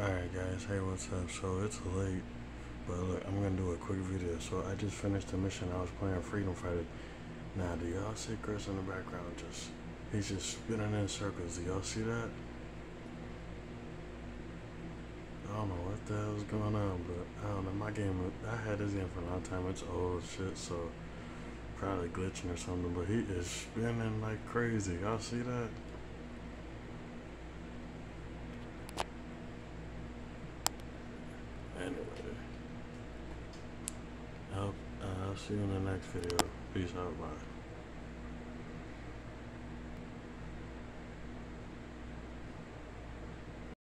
Alright guys, hey what's up? So it's late, but look, I'm gonna do a quick video. So I just finished the mission, I was playing Freedom Fighter. Now do y'all see Chris in the background just, he's just spinning in circles, do y'all see that? I don't know what the hell's going on, but I don't know, my game, I had this game for a long time, it's old shit, so probably glitching or something, but he is spinning like crazy, y'all see that? See you in the next video. Peace out, bye.